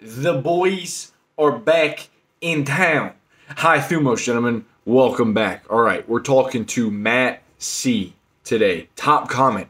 The boys are back in town. Hi, Thumos, gentlemen. Welcome back. All right, we're talking to Matt C today. Top comment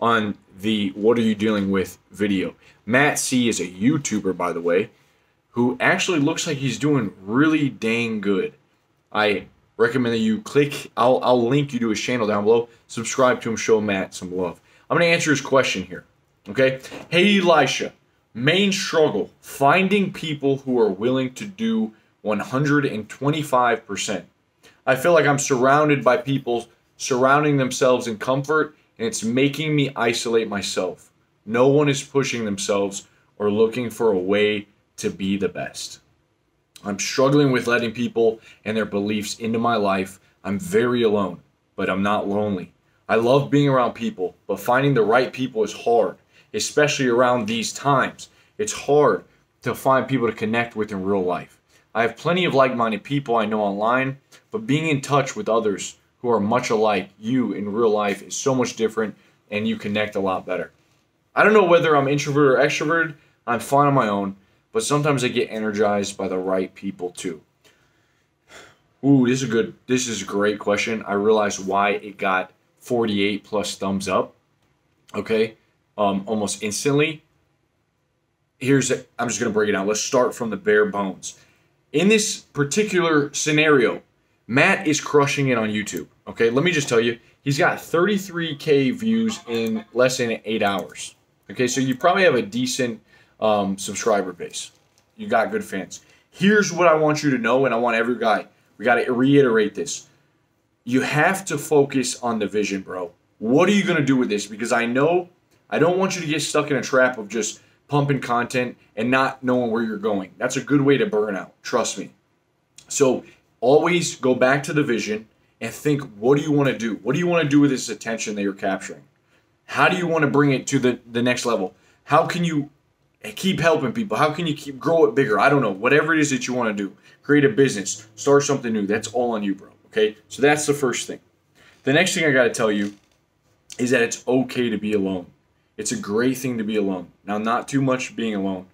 on the What Are You Dealing With video. Matt C is a YouTuber, by the way, who actually looks like he's doing really dang good. I recommend that you click, I'll, I'll link you to his channel down below. Subscribe to him, show Matt some love. I'm going to answer his question here. Okay? Hey, Elisha. Main struggle finding people who are willing to do 125%. I feel like I'm surrounded by people surrounding themselves in comfort, and it's making me isolate myself. No one is pushing themselves or looking for a way to be the best. I'm struggling with letting people and their beliefs into my life. I'm very alone, but I'm not lonely. I love being around people, but finding the right people is hard, especially around these times. It's hard to find people to connect with in real life. I have plenty of like minded people I know online, but being in touch with others who are much alike you in real life is so much different and you connect a lot better. I don't know whether I'm introvert or extrovert. I'm fine on my own, but sometimes I get energized by the right people too. Ooh, this is a good. This is a great question. I realized why it got 48 plus thumbs up. Okay, um, almost instantly. Here's. I'm just gonna break it down. Let's start from the bare bones. In this particular scenario, Matt is crushing it on YouTube. Okay, let me just tell you, he's got 33k views in less than eight hours. Okay, so you probably have a decent um, subscriber base. You got good fans. Here's what I want you to know, and I want every guy, we got to reiterate this. You have to focus on the vision, bro. What are you going to do with this? Because I know I don't want you to get stuck in a trap of just pumping content and not knowing where you're going. That's a good way to burn out. Trust me. So always go back to the vision and think what do you want to do? What do you want to do with this attention that you're capturing? How do you want to bring it to the, the next level? How can you keep helping people? How can you keep grow it bigger? I don't know. Whatever it is that you want to do, create a business, start something new. That's all on you, bro. Okay? So that's the first thing. The next thing I got to tell you is that it's okay to be alone. It's a great thing to be alone. Now, not too much being alone,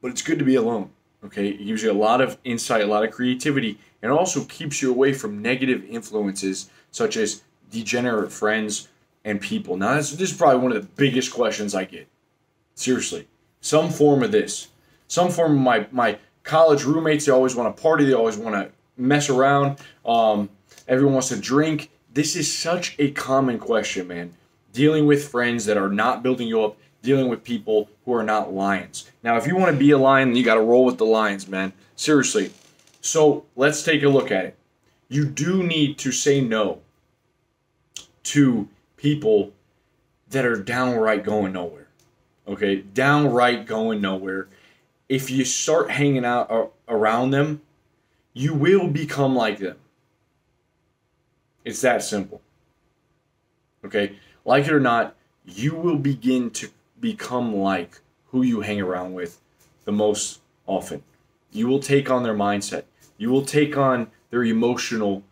but it's good to be alone. Okay? It gives you a lot of insight, a lot of creativity, and also keeps you away from negative influences such as degenerate friends and people. Now, this, this is probably one of the biggest questions I get. Seriously, some form of this, some form of my my college roommates. They always want to party. They always want to mess around. Um, everyone wants to drink. This is such a common question, man. Dealing with friends that are not building you up, dealing with people who are not lions. Now, if you want to be a lion, you got to roll with the lions, man. Seriously. So let's take a look at it. You do need to say no to people that are downright going nowhere. Okay, downright going nowhere. If you start hanging out around them, you will become like them. It's that simple. Okay, like it or not, you will begin to become like who you hang around with the most often. You will take on their mindset. You will take on their emotional,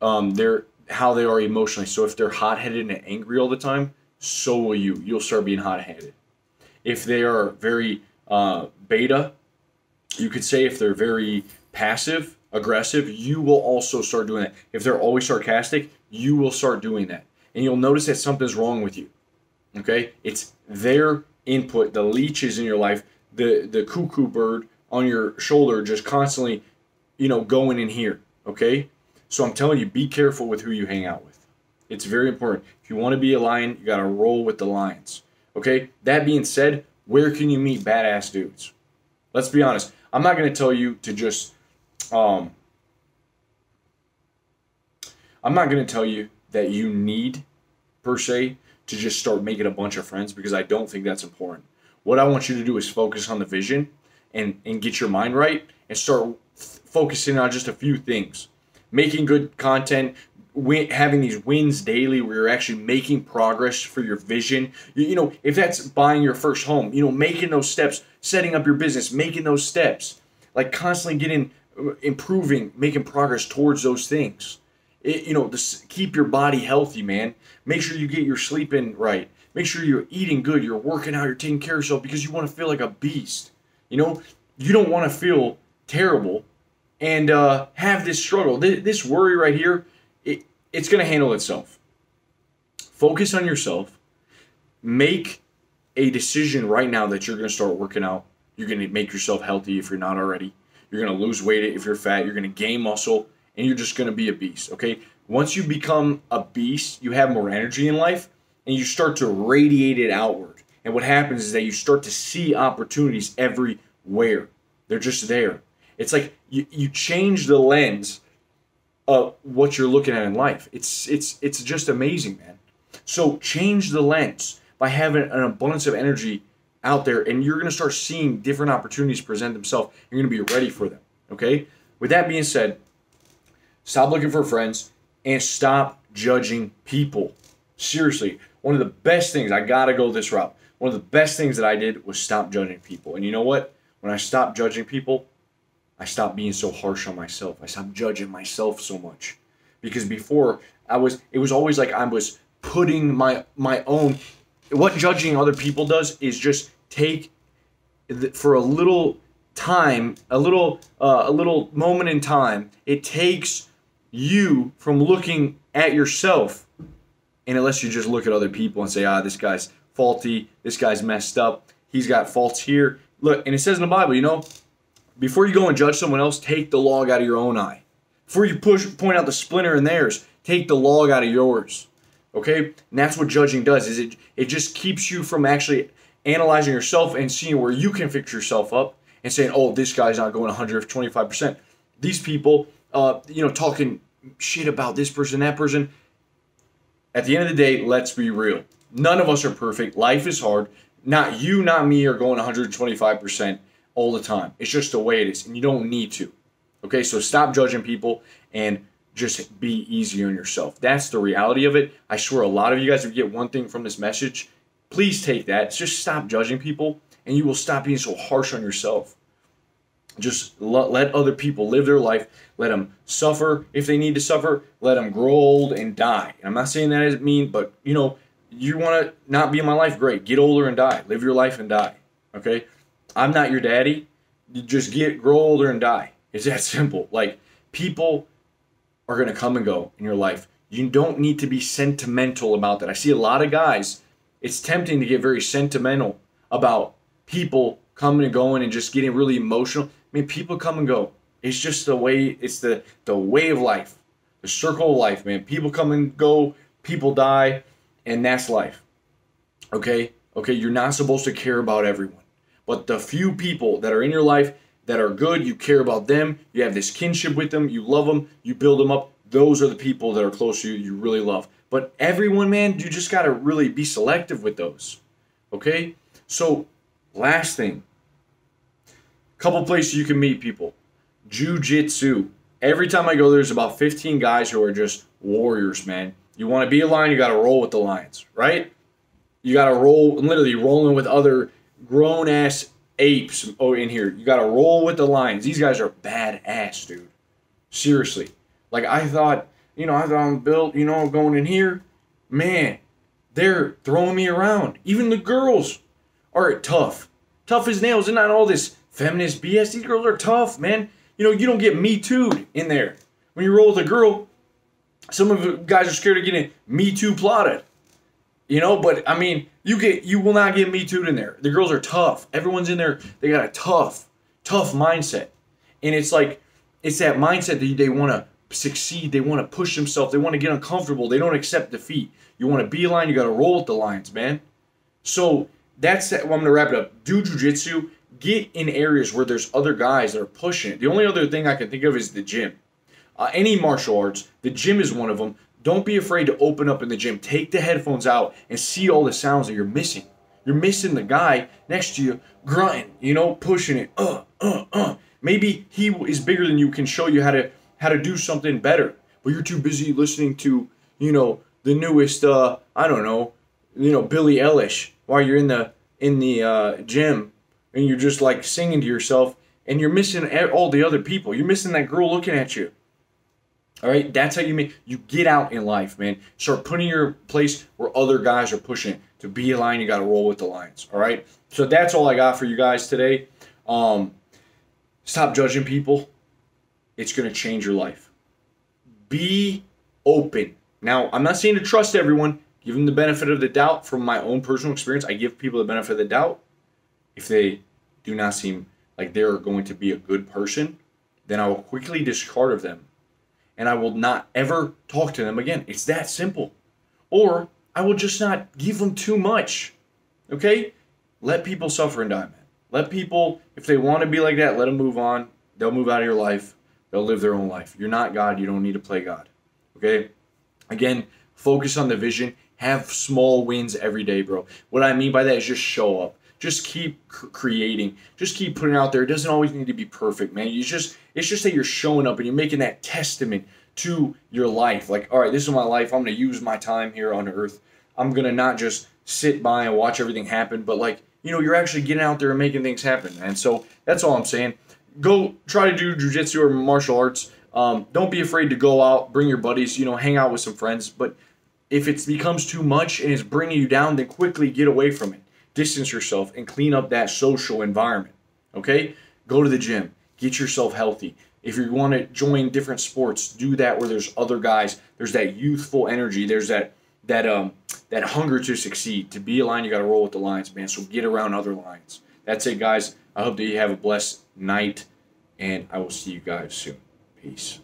um, their how they are emotionally. So if they're hot headed and angry all the time, so will you. You'll start being hot headed. If they are very uh, beta, you could say if they're very passive, aggressive, you will also start doing that. If they're always sarcastic, you will start doing that. And you'll notice that something's wrong with you. Okay? It's their input, the leeches in your life, the, the cuckoo bird on your shoulder just constantly, you know, going in here. Okay? So I'm telling you, be careful with who you hang out with. It's very important. If you want to be a lion, you got to roll with the lions. Okay? That being said, where can you meet badass dudes? Let's be honest. I'm not going to tell you to just um I'm not going to tell you that you need per se to just start making a bunch of friends because I don't think that's important. What I want you to do is focus on the vision and and get your mind right and start focusing on just a few things making good content, win, having these wins daily where you're actually making progress for your vision. You, you know, if that's buying your first home, you know, making those steps, setting up your business, making those steps, like constantly getting, uh, improving, making progress towards those things. It, you know, this, keep your body healthy, man. Make sure you get your sleep in right. Make sure you're eating good, you're working out, you're taking care of yourself because you want to feel like a beast. You know, you don't want to feel terrible and uh, have this struggle. This, this worry right here, it, it's going to handle itself. Focus on yourself. Make a decision right now that you're going to start working out. You're going to make yourself healthy if you're not already. You're going to lose weight if you're fat. You're going to gain muscle, and you're just going to be a beast. Okay. Once you become a beast, you have more energy in life, and you start to radiate it outward. And what happens is that you start to see opportunities everywhere. They're just there. It's like you, you change the lens of what you're looking at in life. It's it's it's just amazing, man. So change the lens by having an abundance of energy out there, and you're gonna start seeing different opportunities present themselves. You're gonna be ready for them. Okay. With that being said, stop looking for friends and stop judging people. Seriously, one of the best things I gotta go this route. One of the best things that I did was stop judging people. And you know what? When I stopped judging people, I stopped being so harsh on myself. I stopped judging myself so much. Because before I was it was always like I was putting my my own what judging other people does is just take for a little time, a little uh, a little moment in time, it takes you from looking at yourself and it lets you just look at other people and say, ah, this guy's faulty, this guy's messed up, he's got faults here. Look, and it says in the Bible, you know, before you go and judge someone else, take the log out of your own eye. Before you push point out the splinter in theirs, take the log out of yours. Okay? And that's what judging does, is it it just keeps you from actually analyzing yourself and seeing where you can fix yourself up and saying, oh, this guy's not going 125%. These people, uh, you know, talking shit about this person, that person. At the end of the day, let's be real. None of us are perfect. Life is hard. Not you, not me are going 125% all the time. It's just the way it is, and you don't need to. Okay, so stop judging people and just be easy on yourself. That's the reality of it. I swear, a lot of you guys, if you get one thing from this message, please take that. Just stop judging people, and you will stop being so harsh on yourself. Just let other people live their life. Let them suffer if they need to suffer. Let them grow old and die. And I'm not saying that as mean, but you know, you want to not be in my life? Great. Get older and die. Live your life and die. Okay? I'm not your daddy. You just get grow older and die. It's that simple. Like people are to come and go in your life. You don't need to be sentimental about that. I see a lot of guys, it's tempting to get very sentimental about people coming and going and just getting really emotional. I mean, people come and go. It's just the way it's the the way of life. The circle of life, man. People come and go, people die and that's life. Okay? Okay, you're not supposed to care about everyone. But the few people that are in your life that are good, you care about them, you have this kinship with them, you love them, you build them up, those are the people that are close to you, you really love. But everyone, man, you just got to really be selective with those. Okay? So, last thing couple places you can meet people. Jiu Jitsu. Every time I go, there's about 15 guys who are just warriors, man. You want to be a lion, you got to roll with the lions, right? You got to roll, literally rolling with other grown ass apes oh, in here. You got to roll with the lions. These guys are badass, dude. Seriously. Like, I thought, you know, I thought I'm built, you know, going in here. Man, they're throwing me around. Even the girls are tough. Tough as nails. And not all this feminist BS. These girls are tough, man. You know, you don't get me too in there. When you roll with a girl, some of the guys are scared of getting Me Too plotted. You know, but I mean, you get you will not get Me Too in there. The girls are tough. Everyone's in there. They got a tough, tough mindset, and it's like it's that mindset that they want to succeed. They want to push themselves. They want to get uncomfortable. They don't accept defeat. You want to be a lion. You got to roll with the lions, man. So that's that. Well, I'm gonna wrap it up. Do jujitsu. Get in areas where there's other guys that are pushing it. The only other thing I can think of is the gym uh, any martial arts. The gym is one of them. Don't be afraid to open up in the gym. Take the headphones out and see all the sounds that you're missing. You're missing the guy next to you grunting, you know, pushing it. Uh, uh, uh. Maybe he is bigger than you, can show you how to how to do something better, but you're too busy listening to, you know, the newest, uh, I don't know, you know, Billie Eilish while you're in the in the uh, gym and you're just like singing to yourself and you're missing all the other people. You're missing that girl looking at you. All right, that's how you make you get out in life, man. Start putting your place where other guys are pushing. To be a lion, you got to roll with the lions. All right, so that's all I got for you guys today. Um, stop judging people. It's to change your life. Be open. Now, I'm not saying to trust everyone. Give them the benefit of the doubt. From my own personal experience, I give people the benefit of the doubt. If they do not seem like they're going to be a good person, then I will quickly discard of them and I will not ever talk to them again. It's that simple. Or I will just not give them too much. Okay? Let people suffer and die, man. Let people, if they want to be like that, let them move on. They'll move out of your life. They'll live their own life. You're not God. You don't need to play God. Okay? Again, focus on the vision. Have small wins every day, bro. What I mean by that is just show up. Just keep creating. Just keep putting out there. It doesn't always need to be perfect, man. You just it's just that you're showing up and you're making that testament to your life. Like, all right, this is my life. I'm to use my time here on earth. I'm to not just sit by and watch everything happen, but like, you know, you're actually getting out there and making things happen. And so that's all I'm saying. Go try to do jujitsu or martial arts. Um, don't be afraid to go out, bring your buddies, you know, hang out with some friends. But if it becomes too much and it's bringing you down, then quickly get away from it distance yourself, and clean up that social environment. Okay? Go to the gym, get yourself healthy. If you want to join different sports, do that where there's other guys. There's that youthful energy. There's that that um that hunger to succeed. To be a lion, you got to roll with the lions, man. So get around other lions. That's it, guys. I hope that you have a blessed night, and I will see you guys soon. Peace.